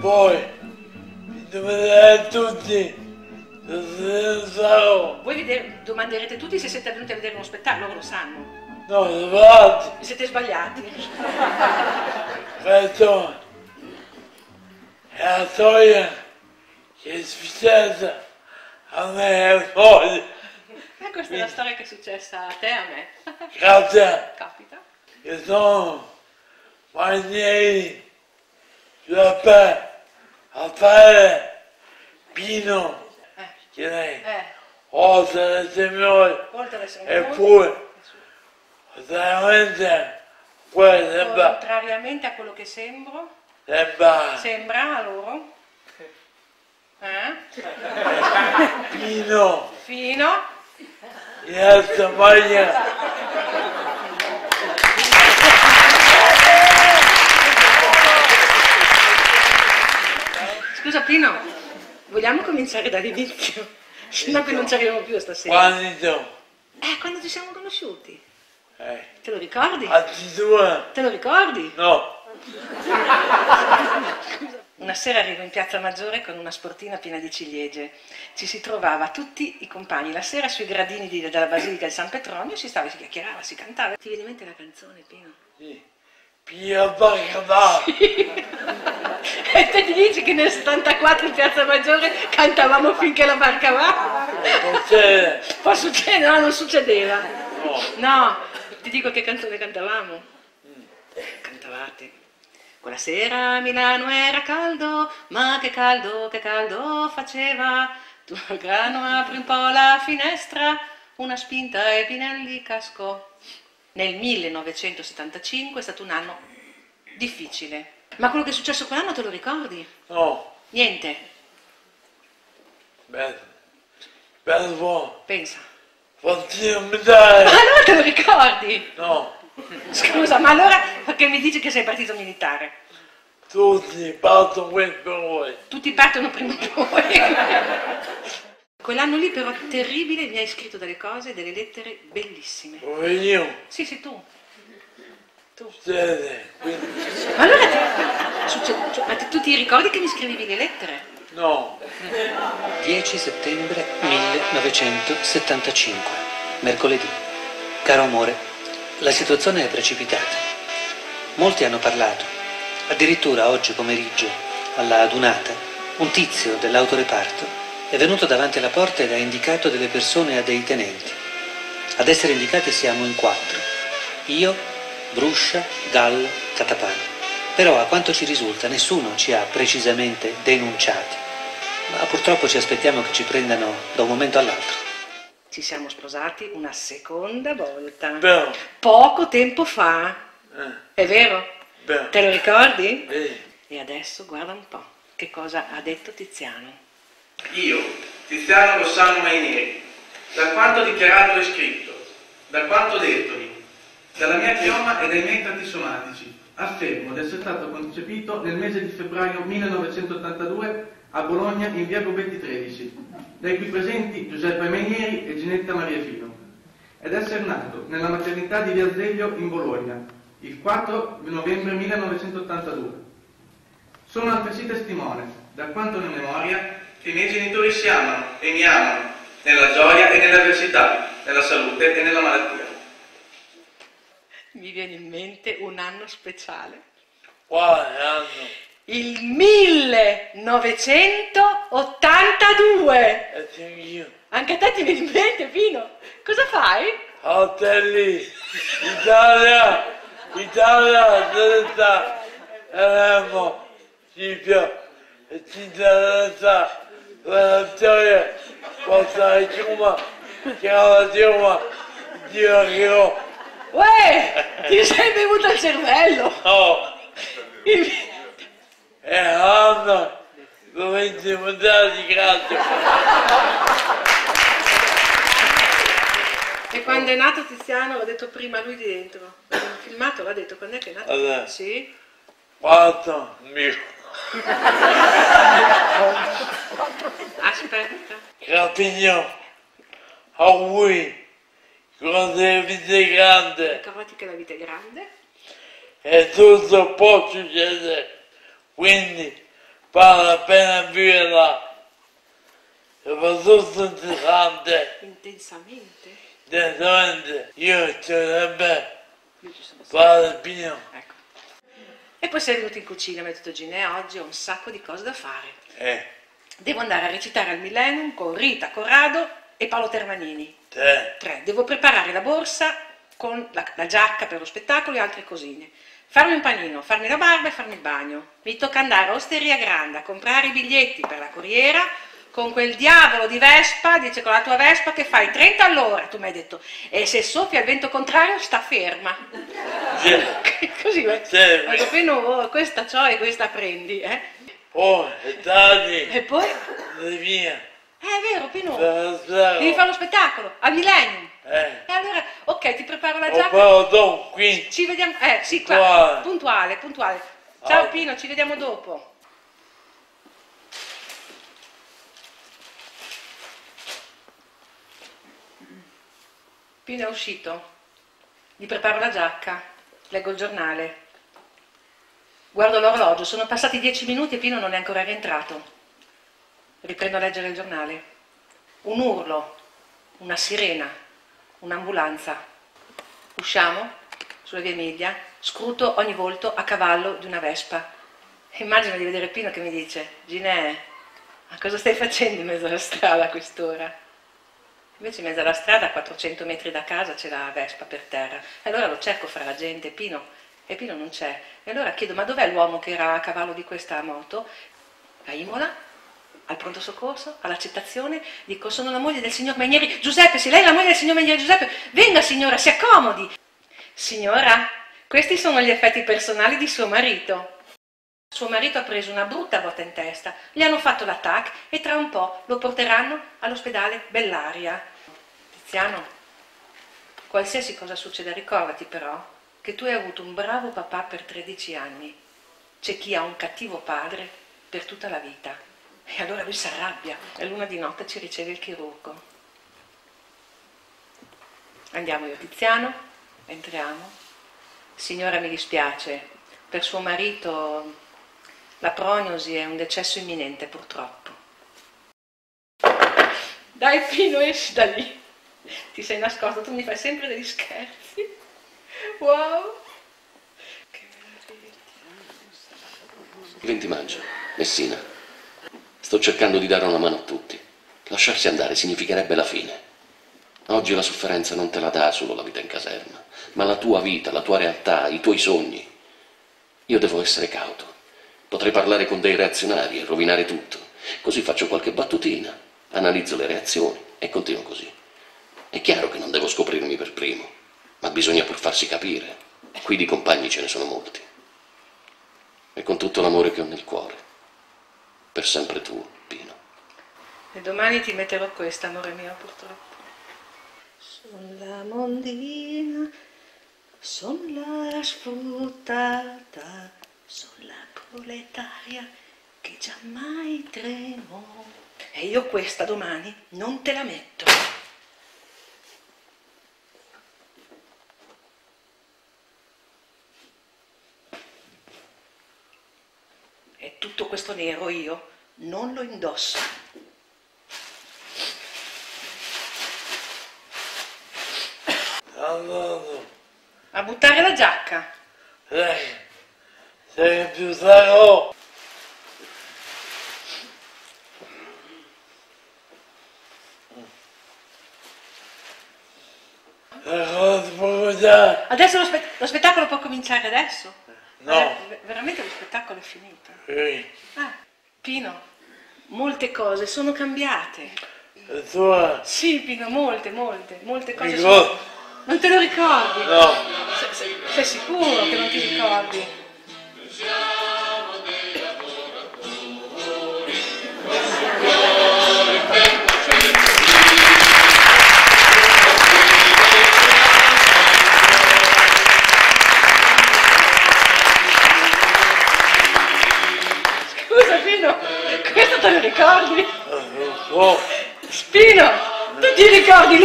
Poi mi domanderete tutti Voi vede- domanderete tutti se siete venuti a vedere uno spettacolo, loro lo sanno. No, Vi siete sbagliati. questo è la storia che è successa a me e poi, E questa è la storia che è successa a te e a me. grazie Capita. che sono marinai sulla pe a fare Pino, Eh, che lei eh, oltre le signore eppure veramente poi sembra, contrariamente a quello che sembro, sembra sembra a loro, eh? Fino. In alta maglia Scusa Pino, vogliamo cominciare dall'inizio? No che non ci arriviamo più stasera. quando Eh, quando ci siamo conosciuti. eh, Te lo ricordi? addirittura Te lo ricordi? no Una sera arrivo in piazza Maggiore con una sportina piena di ciliegie. Ci si trovava tutti i compagni. La sera sui gradini di- della Basilica di San Petronio si stava, si chiacchierava, si cantava. Ti viene in mente la canzone, Pino? sì. Pia Bacardà E te ti dici che nel 74 in piazza Maggiore cantavamo finché la barca va? c'è Può succedere? No, non succedeva. no No, ti dico che canzone cantavamo. Cantavate. Quella sera a Milano era caldo, ma che caldo, che caldo faceva. Tu al grano apri un po' la finestra, una spinta e Pinelli cascò. Nel 1975 è stato un anno difficile. Ma quello che è successo quell'anno te lo ricordi? no Niente, per buono pensa. Fattino mi dai Ma allora te lo ricordi? no Scusa, ma allora perché mi dici che sei partito militare? tutti partono qui per voi Tutti partono prima o poi. Quell'anno lì però terribile mi hai scritto delle cose, delle lettere bellissime. dove io Sì, sì, tu. Tu. succede quindi Ma allora ti, succede- cioè, ma ti- tu ti ricordi che mi scrivevi le lettere? no 10 settembre 1975, mercoledì. Caro amore, la situazione è precipitata. Molti hanno parlato. Addirittura oggi pomeriggio, alla adunata, un tizio dell'autoreparto è venuto davanti alla porta ed ha indicato delle persone a dei tenenti. Ad essere indicati siamo in quattro. Io, Bruscia, Gallo, Catapano. Però a quanto ci risulta nessuno ci ha precisamente denunciati. Ma purtroppo ci aspettiamo che ci prendano da un momento all'altro. Ci siamo sposati una seconda volta. però Poco tempo fa. eh, È vero? però Te lo ricordi? eh, E adesso guarda un po' che cosa ha detto Tiziano. Io, Tiziano Rossano Mainieri, da quanto dichiarato e scritto, da quanto dettovi, dalla mia chioma e dai miei tratti somatici, affermo di essere stato concepito nel mese di febbraio 1982 a Bologna in via Gobetti 13, dai qui presenti Giuseppe Mainieri e Ginetta Maria Fino, ed essere nato nella maternità di via Zeglio in Bologna il 4 novembre 1982. Sono altresì testimone, da quanto ne memoria, che i miei genitori si amano e mi amano, nella gioia e nell'avversità, nella salute e nella malattia. Mi viene in mente un anno speciale. quale anno? Il 1982. e c'è io. Anche a te ti viene in mente, Pino? Cosa fai? Fratelli Italia. Italia Scipio e Cintanza la vittoria possa la ciuma che la ciuma Dio che ho Uè, ti sei bevuto il cervello! Oh! E eh, nonna, dovete mangiare di grazie! E quando è nato Tiziano, l'ho detto prima lui di dentro. L'ho filmato, l'ha detto, quando è che è nato? Allora, sì. Quanto mio. Aspetta. Gratignon. Auguri a voi cose vite grande Ricordati che la vita è grande. e tutto può succedere. Quindi vale la pena viverla. Soprattutto interessante, Intensamente. intensamente. Io ci sarebbe Io ci sono Pino. Ecco. E poi sei venuto in cucina mi hai detto Ginè, oggi ho un sacco di cose da fare. Eh, Devo andare a recitare al Millennium con Rita Corrado e Paolo Termanini. te, Tre, devo preparare la borsa con la, la giacca per lo spettacolo e altre cosine. Farmi un panino, farmi la barba e farmi il bagno. Mi tocca andare a Osteria Grande a comprare i biglietti per la corriera con quel diavolo di Vespa, dice con la tua Vespa che fai 30 all'ora. Tu mi hai detto, e se soffia il vento contrario sta ferma. te, Così, eh. Sì. Detto, "Pino, oh, questa c'ho e questa prendi. Eh. oh, e tardi, E poi, mie, eh, è vero, Pino, per devi fare lo spettacolo al Millennium. Eh, E allora, ok, ti preparo la ho giacca. però dopo qui, Ci vediamo, eh sì, qua, Puntuale. puntuale, puntuale. Ciao Ah. Pino, ci vediamo dopo. Pino è uscito, gli preparo la giacca, leggo il giornale, guardo l'orologio, sono passati dieci minuti e Pino non è ancora rientrato. Riprendo a leggere il giornale. Un urlo, una sirena, un'ambulanza. Usciamo sulla via Emilia, scruto ogni volto a cavallo di una vespa. Immagino di vedere Pino che mi dice, Ginè, ma cosa stai facendo in mezzo alla strada a quest'ora? Invece in mezzo alla strada, a 400 metri da casa, c'è la vespa per terra. E allora lo cerco fra la gente, Pino, e Pino non c'è. E allora chiedo, ma dov'è l'uomo che era a cavallo di questa moto? A Imola? Al pronto soccorso? All'accettazione? Dico, sono la moglie del signor Manieri. Giuseppe, se lei è la moglie del signor Manieri Giuseppe, venga signora, si accomodi. Signora, questi sono gli effetti personali di suo marito. Suo marito ha preso una brutta botta in testa, gli hanno fatto l'attack e tra un po' lo porteranno all'ospedale Bellaria. Tiziano, qualsiasi cosa succeda, ricordati però che tu hai avuto un bravo papà per 13 anni. C'è chi ha un cattivo padre per tutta la vita. E allora lui si arrabbia e l'una di notte ci riceve il chirurgo. Andiamo io, Tiziano, entriamo. Signora, mi dispiace, per suo marito la prognosi è un decesso imminente purtroppo. Dai Pino, esci da lì. Ti sei nascosto, tu mi fai sempre degli scherzi. Wow. Che meraviglia. Venti maggio, Messina. Sto cercando di dare una mano a tutti. Lasciarsi andare significherebbe la fine. Oggi la sofferenza non te la dà solo la vita in caserma, ma la tua vita, la tua realtà, i tuoi sogni. Io devo essere cauto. Potrei parlare con dei reazionari e rovinare tutto. Così faccio qualche battutina, analizzo le reazioni e continuo così. È chiaro che non devo scoprirmi per primo, ma bisogna pur farsi capire. Qui di compagni ce ne sono molti. E con tutto l'amore che ho nel cuore. Per sempre tuo, Pino. E domani ti metterò questa, amore mio, purtroppo. Son la mondina, son la sfruttata, son la proletaria che giammai tremò. E io questa domani non te la metto. E tutto questo nero io non lo indosso. andato, A buttare la giacca. lei, sei più sarò. Dare? Adesso lo, spe- lo spettacolo può cominciare adesso? No. Eh, ver- veramente lo spettacolo è finito. Sì, Ah, Pino, molte cose sono cambiate. la tua, Sì, Pino, molte, molte, molte cose Ricordo. sono... Non te lo ricordi? no, Se- se- sei sicuro che non ti ricordi?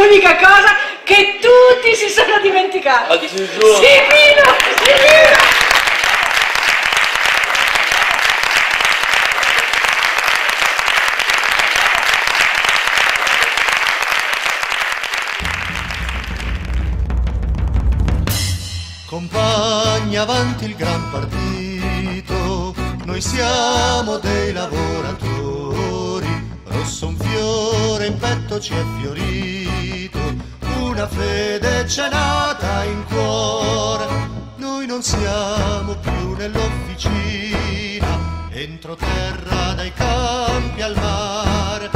L'unica cosa che tutti si sono dimenticati? addirittura. Sì, Pino, sì, Pino. Compagni avanti il gran partito, noi siamo dei lavoratori, petto ci è fiorito, una fede c'è nata in cuore, noi non siamo più nell'officina, entro terra dai campi al mare,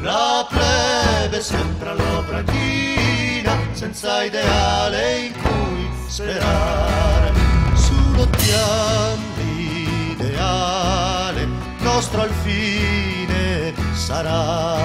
la plebe sempre all'opera china, senza ideale in cui sperare. Su lottiamo l'ideale, nostro al fine sarà